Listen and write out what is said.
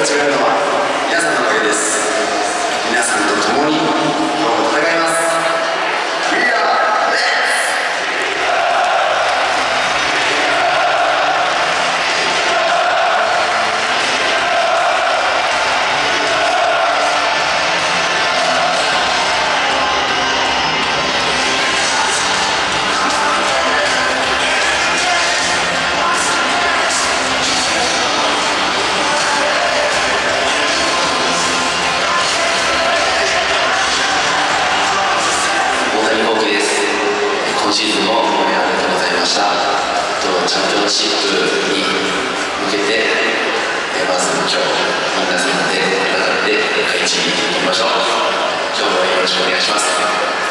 那这边的话今シーズンもありがとうございました。とチャンピオンシップに向けてえまず今日皆さんで戦って勝ちに行きましょう。今日もよろしくお願いします。